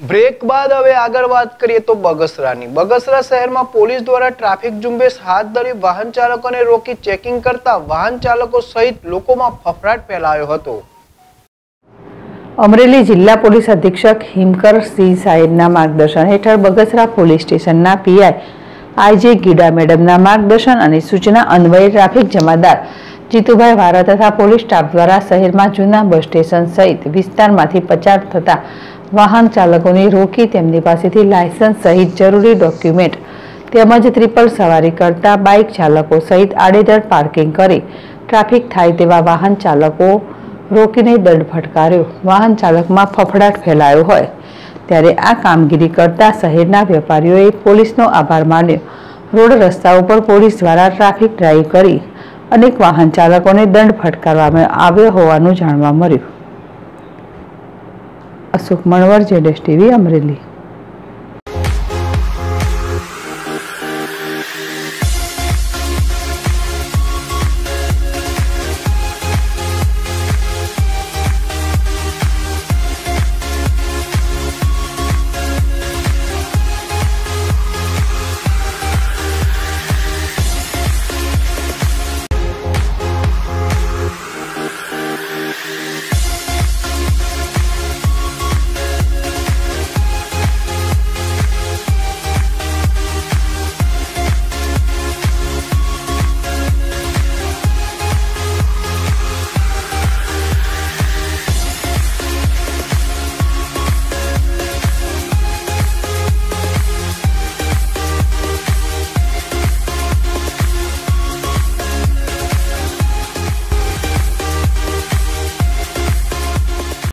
Break બાદ હવે આગળ વાત કરીએ તો બગસરાની. બગસરા શહેરમાં પોલીસ દ્વારા ટ્રાફિક ઝુંબેશ હાથ ધરી વાહન ચાલકોને રોકી ચેકિંગ કરતા વાહન ચાલકો સહિત લોકોમાં ફફડાટ ફેલાયો હતો. અમરેલી જિલ્લા પોલીસ અધિક્ષક હિમકર સિંહ સાહેબના માર્ગદર્શન હેઠળ બગસરા પોલીસ સ્ટેશનના પીઆઈ આઈજે ગીડા મેડમના માર્ગદર્શન અને સૂચના અન્વયે ટ્રાફિક જમાદાર જીતુભાઈ વારા તથા પોલીસ સ્ટાફ દ્વારા શહેરમાં જૂના બસ સ્ટેશન સહિત વિસ્તારમાંથી પચાર થતા વાહન ચાલકોને રોકી તેમની પાસેથી લાયસન્સ સહિત જરૂરી ડોક્યુમેન્ટ તેમજ ત્રિપલ સવારી કરતા બાઇક ચાલકો સહિત આડેધડ પાર્કિંગ કરી ટ્રાફિક થાય તેવા વાહન ચાલકો રોકીને દંડ ફટકાર્યો. વાહન ચાલકમાં ફફડાટ ફેલાયો હોય ત્યારે આ કામગીરી કરતા શહેરના વેપારીઓએ પોલીસનો આભાર માન્યો. રોડ રસ્તા ઉપર પોલીસ દ્વારા ટ્રાફિક ડ્રાઈવ કરી અનેક વાહન ચાલકોને દંડ ફટકારવામાં આવ્યો હોવાનું જાણવા મળ્યું. અશોક મણવર જેડેશ ટીવી અમરેલી.